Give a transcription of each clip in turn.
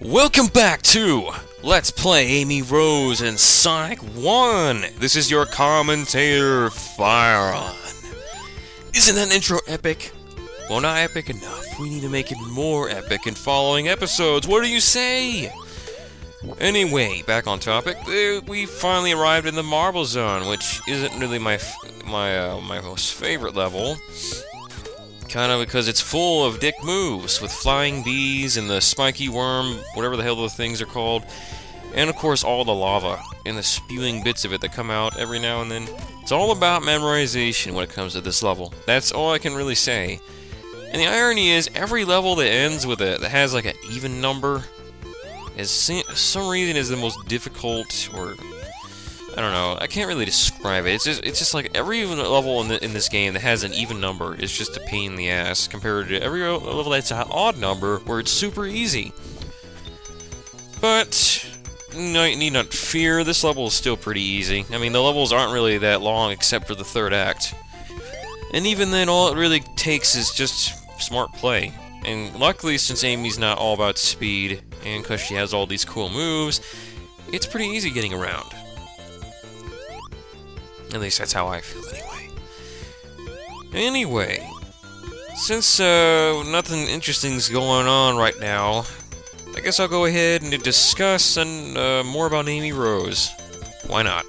Welcome back to Let's Play Amy Rose and Sonic 1! This is your commentator, Firon. Isn't that intro epic? Well, not epic enough. We need to make it more epic in following episodes. What do you say? Anyway, back on topic. We finally arrived in the Marble Zone, which isn't really my my uh, my most favorite level. Kind of because it's full of dick moves, with flying bees and the spiky worm, whatever the hell those things are called. And of course all the lava, and the spewing bits of it that come out every now and then. It's all about memorization when it comes to this level. That's all I can really say. And the irony is, every level that ends with a that has like an even number is some reason is the most difficult or I don't know. I can't really describe it. It's just it's just like every level in, the, in this game that has an even number is just a pain in the ass compared to every level that's an odd number where it's super easy. But no, you need not fear. This level is still pretty easy. I mean, the levels aren't really that long except for the third act. And even then, all it really takes is just smart play. And luckily, since Amy's not all about speed, and because she has all these cool moves, it's pretty easy getting around. At least that's how I feel anyway. Anyway, since uh, nothing interesting's going on right now, I guess I'll go ahead and discuss and, uh, more about Amy Rose. Why not?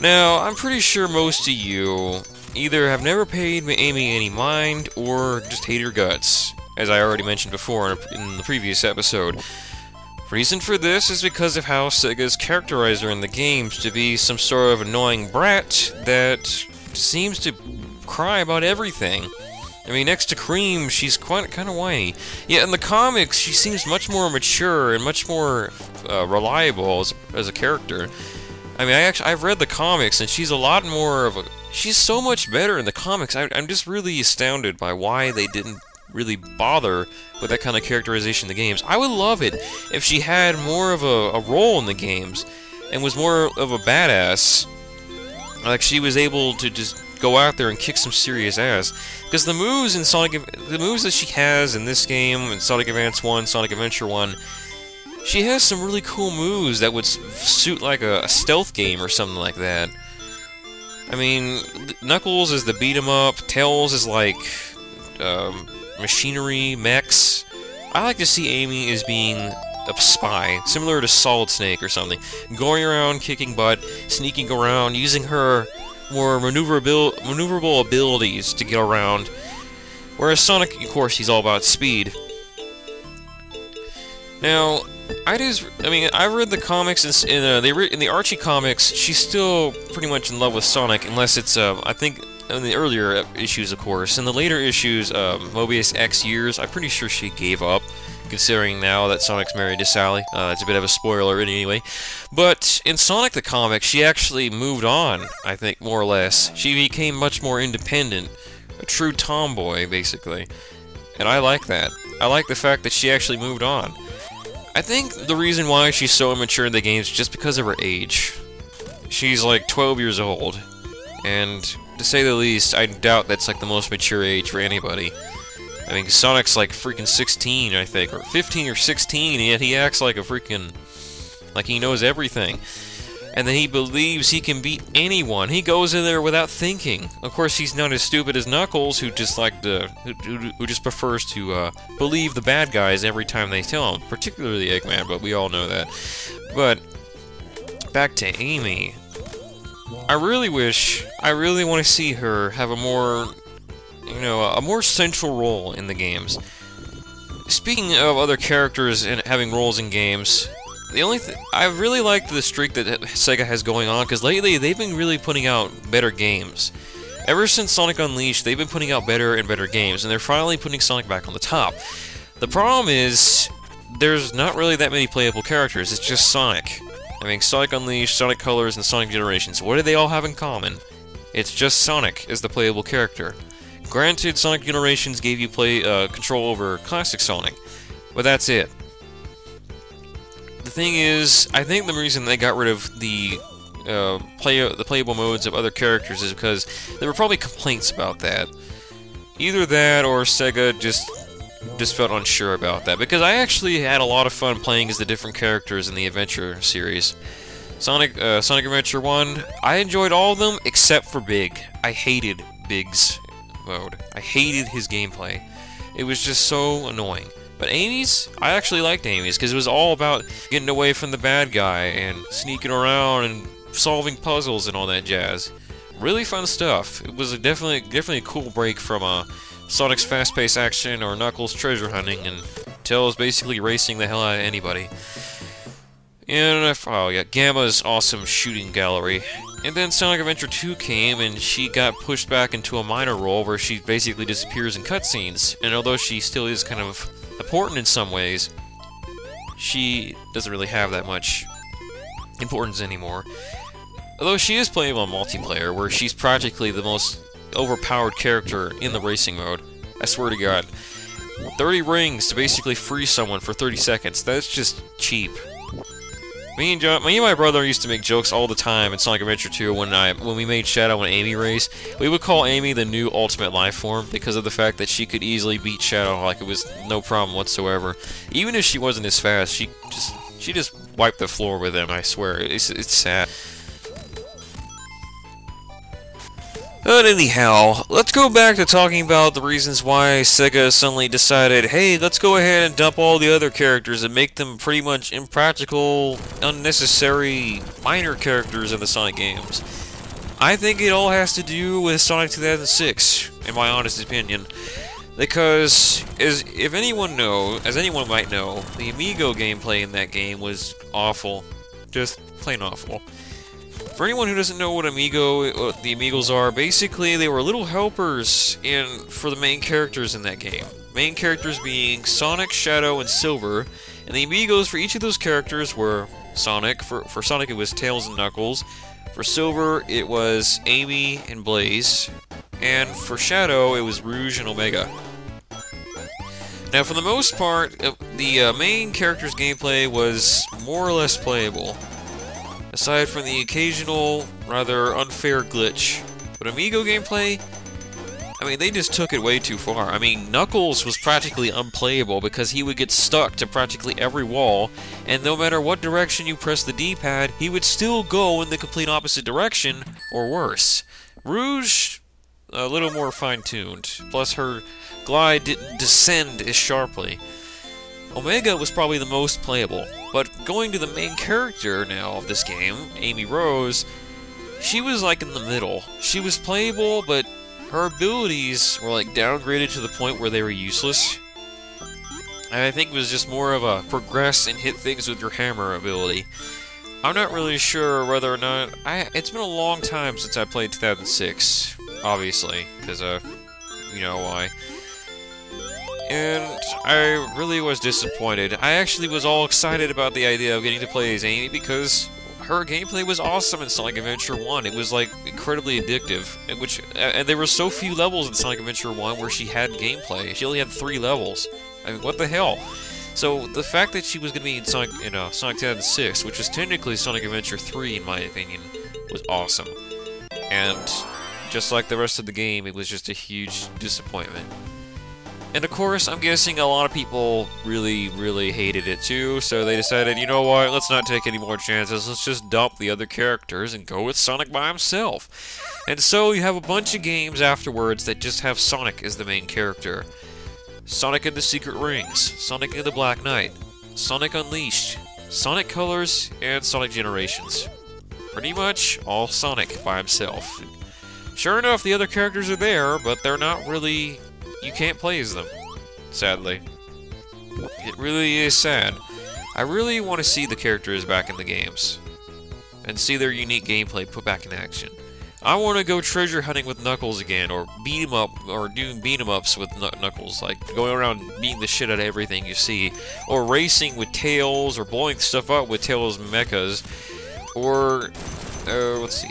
Now, I'm pretty sure most of you either have never paid Amy any mind or just hate her guts, as I already mentioned before in the previous episode. Reason for this is because of how Sega's characterized her in the games to be some sort of annoying brat that seems to cry about everything. I mean, next to Cream, she's quite kind of whiny. Yet in the comics, she seems much more mature and much more uh, reliable as, as a character. I mean, I actually I've read the comics, and she's a lot more of a. She's so much better in the comics. I, I'm just really astounded by why they didn't really bother with that kind of characterization in the games. I would love it if she had more of a, a role in the games and was more of a badass. Like she was able to just go out there and kick some serious ass. Because the moves in Sonic, the moves that she has in this game, in Sonic Advance 1, Sonic Adventure 1, she has some really cool moves that would suit like a, a stealth game or something like that. I mean, Knuckles is the beat 'em up, Tails is like um, machinery, mechs. I like to see Amy as being a spy, similar to Solid Snake or something. Going around, kicking butt, sneaking around, using her more maneuverable, maneuverable abilities to get around. Whereas Sonic, of course, he's all about speed. Now, I just, I mean, I've read the comics, and in, uh, they in the Archie comics, she's still pretty much in love with Sonic, unless it's, uh, I think, in the earlier issues, of course. In the later issues, um, Mobius X years, I'm pretty sure she gave up, considering now that Sonic's married to Sally. Uh, it's a bit of a spoiler anyway. But in Sonic the comic, she actually moved on, I think, more or less. She became much more independent, a true tomboy, basically. And I like that. I like the fact that she actually moved on. I think the reason why she's so immature in the games is just because of her age. She's like 12 years old, and to say the least, I doubt that's like the most mature age for anybody. I mean, Sonic's like freaking 16, I think, or 15 or 16, and yet he acts like a freaking... like he knows everything. And then he believes he can beat anyone. He goes in there without thinking. Of course, he's not as stupid as Knuckles, who just like to, who, who just prefers to uh, believe the bad guys every time they tell him, particularly Eggman. But we all know that. But back to Amy. I really wish, I really want to see her have a more, you know, a more central role in the games. Speaking of other characters and having roles in games, the only th I really like the streak that Sega has going on, because lately they've been really putting out better games. Ever since Sonic Unleashed, they've been putting out better and better games, and they're finally putting Sonic back on the top. The problem is, there's not really that many playable characters, it's just Sonic. I mean, Sonic Unleashed, Sonic Colors, and Sonic Generations. What do they all have in common? It's just Sonic as the playable character. Granted, Sonic Generations gave you play uh, control over classic Sonic, but that's it. The thing is, I think the reason they got rid of the uh, play the playable modes of other characters is because there were probably complaints about that. Either that, or Sega just just felt unsure about that because I actually had a lot of fun playing as the different characters in the Adventure series. Sonic uh, Sonic Adventure 1, I enjoyed all of them except for Big. I hated Big's mode. I hated his gameplay. It was just so annoying. But Amy's, I actually liked Amy's because it was all about getting away from the bad guy and sneaking around and solving puzzles and all that jazz. Really fun stuff. It was a definitely definitely a cool break from uh, Sonic's fast-paced action or Knuckles treasure hunting and Tails basically racing the hell out of anybody. And, oh yeah, Gamma's awesome shooting gallery. And then Sonic Adventure 2 came, and she got pushed back into a minor role where she basically disappears in cutscenes. And although she still is kind of important in some ways, she doesn't really have that much importance anymore. Although she is playable in multiplayer, where she's practically the most overpowered character in the racing mode. I swear to god. 30 rings to basically free someone for 30 seconds. That's just cheap. Me and John, me and my brother used to make jokes all the time in Sonic Adventure 2 when I when we made Shadow and Amy race. We would call Amy the new Ultimate Life Form because of the fact that she could easily beat Shadow like it was no problem whatsoever. Even if she wasn't as fast, she just she just wiped the floor with him. I swear, it's it's sad. But anyhow, let's go back to talking about the reasons why Sega suddenly decided, hey, let's go ahead and dump all the other characters and make them pretty much impractical, unnecessary, minor characters in the Sonic games. I think it all has to do with Sonic 2006, in my honest opinion. Because, as if anyone know, as anyone might know, the Amigo gameplay in that game was awful. Just plain awful. For anyone who doesn't know what Amigo, what the Amigos are, basically they were little helpers in for the main characters in that game. Main characters being Sonic, Shadow, and Silver, and the Amigos for each of those characters were Sonic. For, for Sonic it was Tails and Knuckles. For Silver it was Amy and Blaze. And for Shadow it was Rouge and Omega. Now for the most part, uh, the uh, main character's gameplay was more or less playable aside from the occasional, rather unfair glitch. But Amigo gameplay, I mean, they just took it way too far. I mean, Knuckles was practically unplayable because he would get stuck to practically every wall, and no matter what direction you press the D-pad, he would still go in the complete opposite direction, or worse. Rouge, a little more fine-tuned, plus her glide didn't descend as sharply. Omega was probably the most playable, but going to the main character now of this game, Amy Rose, she was like in the middle. She was playable, but her abilities were like downgraded to the point where they were useless. And I think it was just more of a progress and hit things with your hammer ability. I'm not really sure whether or not... I. It's been a long time since I played 2006, obviously, because, uh, you know why and I really was disappointed. I actually was all excited about the idea of getting to play as Amy because her gameplay was awesome in Sonic Adventure 1. It was, like, incredibly addictive, and which, and there were so few levels in Sonic Adventure 1 where she had gameplay. She only had three levels. I mean, what the hell? So, the fact that she was going to be in Sonic, in uh, Sonic 2006, which is technically Sonic Adventure 3, in my opinion, was awesome. And, just like the rest of the game, it was just a huge disappointment. And of course, I'm guessing a lot of people really, really hated it too, so they decided, you know what, let's not take any more chances, let's just dump the other characters and go with Sonic by himself. And so you have a bunch of games afterwards that just have Sonic as the main character. Sonic and the Secret Rings, Sonic and the Black Knight, Sonic Unleashed, Sonic Colors, and Sonic Generations. Pretty much all Sonic by himself. Sure enough, the other characters are there, but they're not really you can't play as them, sadly. It really is sad. I really want to see the characters back in the games, and see their unique gameplay put back in action. I want to go treasure hunting with Knuckles again, or beat him up, or doing beat 'em ups with Knuckles, like going around beating the shit out of everything you see, or racing with Tails, or blowing stuff up with Tails mechas, or uh, let's see,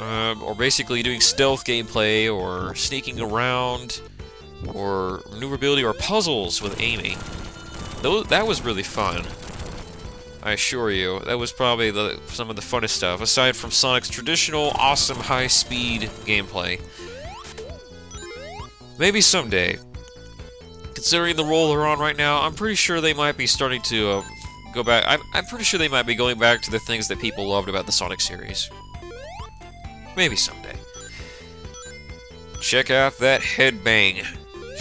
uh, or basically doing stealth gameplay, or sneaking around, or maneuverability, or puzzles with Amy. Those, that was really fun. I assure you, that was probably the, some of the funnest stuff, aside from Sonic's traditional, awesome, high-speed gameplay. Maybe someday. considering the role they're on right now, I'm pretty sure they might be starting to uh, go back. I'm, I'm pretty sure they might be going back to the things that people loved about the Sonic series. Maybe someday. Check out that headbang.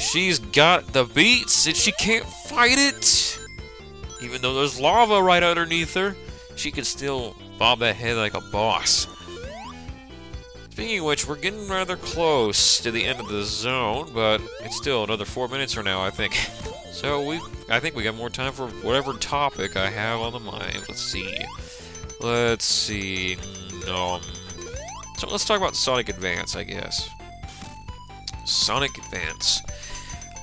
She's got the beats and she can't fight it. Even though there's lava right underneath her, she can still bob that head like a boss. Speaking of which, we're getting rather close to the end of the zone, but it's still another four minutes or now, I think. So we, I think we got more time for whatever topic I have on the mind. Let's see. Let's see. Um, so let's talk about Sonic Advance, I guess. Sonic Advance.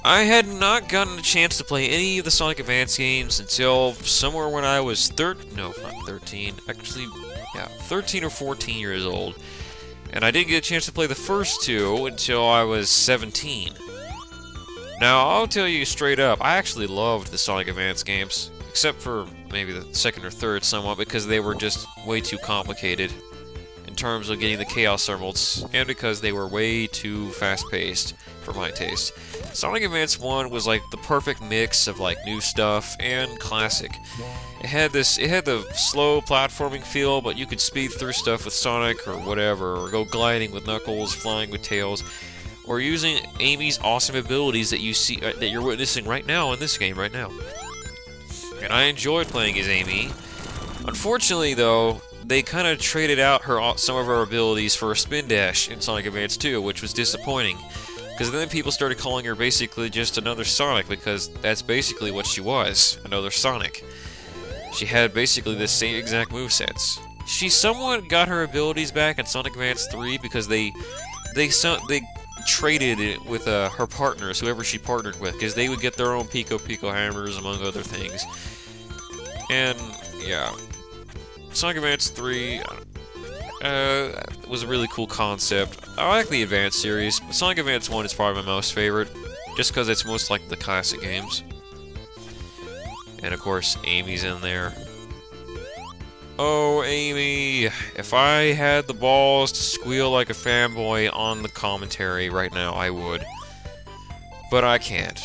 I had not gotten a chance to play any of the Sonic Advance games until somewhere when I was thir- no, not 13, actually, yeah, 13 or 14 years old. And I didn't get a chance to play the first two until I was 17. Now, I'll tell you straight up, I actually loved the Sonic Advance games, except for maybe the second or third somewhat, because they were just way too complicated terms of getting the Chaos Emeralds, and because they were way too fast-paced for my taste. Sonic Advance 1 was like the perfect mix of like new stuff and classic. It had this it had the slow platforming feel, but you could speed through stuff with Sonic or whatever, or go gliding with Knuckles, flying with Tails, or using Amy's awesome abilities that you see uh, that you're witnessing right now in this game right now. And I enjoyed playing as Amy. Unfortunately, though, they kind of traded out her some of her abilities for a spin dash in Sonic Advance 2, which was disappointing. Because then people started calling her basically just another Sonic, because that's basically what she was, another Sonic. She had basically the same exact movesets. She somewhat got her abilities back in Sonic Advance 3 because they they they traded it with uh, her partners, whoever she partnered with, because they would get their own Piko Piko hammers, among other things. And, yeah. Sonic Advance 3 uh, was a really cool concept. I like the Advance series, but Sonic Advance 1 is probably my most favorite, just because it's most like the classic games. And of course, Amy's in there. Oh, Amy, if I had the balls to squeal like a fanboy on the commentary right now, I would. But I can't,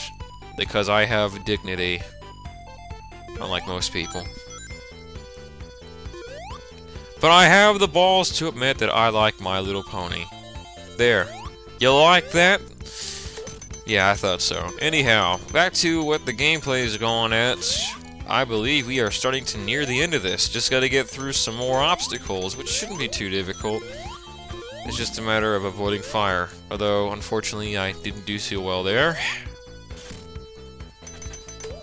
because I have dignity, unlike most people. But I have the balls to admit that I like My Little Pony. There. You like that? Yeah, I thought so. Anyhow, back to what the gameplay is going at. I believe we are starting to near the end of this. Just gotta get through some more obstacles, which shouldn't be too difficult. It's just a matter of avoiding fire. Although, unfortunately, I didn't do so well there.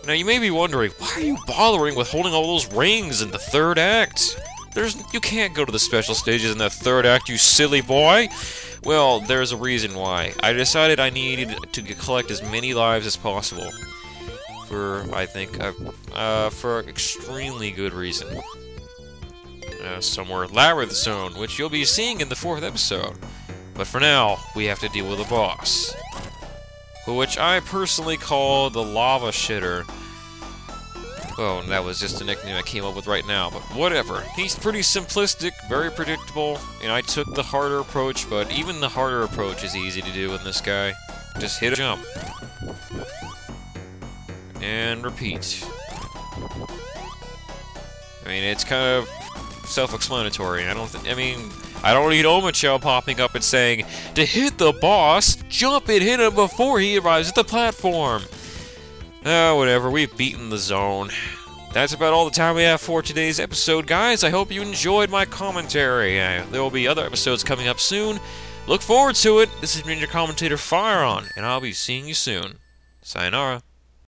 Now, you may be wondering, why are you bothering with holding all those rings in the third act? There's, you can't go to the special stages in the third act, you silly boy! Well, there's a reason why. I decided I needed to collect as many lives as possible for, I think, uh, uh, for extremely good reason. Uh, somewhere Labyrinth Zone, which you'll be seeing in the fourth episode. But for now, we have to deal with a boss. Which I personally call the Lava Shitter. Oh, that was just a nickname I came up with right now, but whatever. He's pretty simplistic, very predictable, and I took the harder approach, but even the harder approach is easy to do in this guy. Just hit a jump and repeat. I mean, it's kind of self-explanatory. I don't. I mean, I don't need Omochao popping up and saying, "To hit the boss, jump and hit him before he arrives at the platform." Oh, whatever. We've beaten the zone. That's about all the time we have for today's episode, guys. I hope you enjoyed my commentary. Uh, there will be other episodes coming up soon. Look forward to it. This has been your commentator, Firon, and I'll be seeing you soon. Sayonara.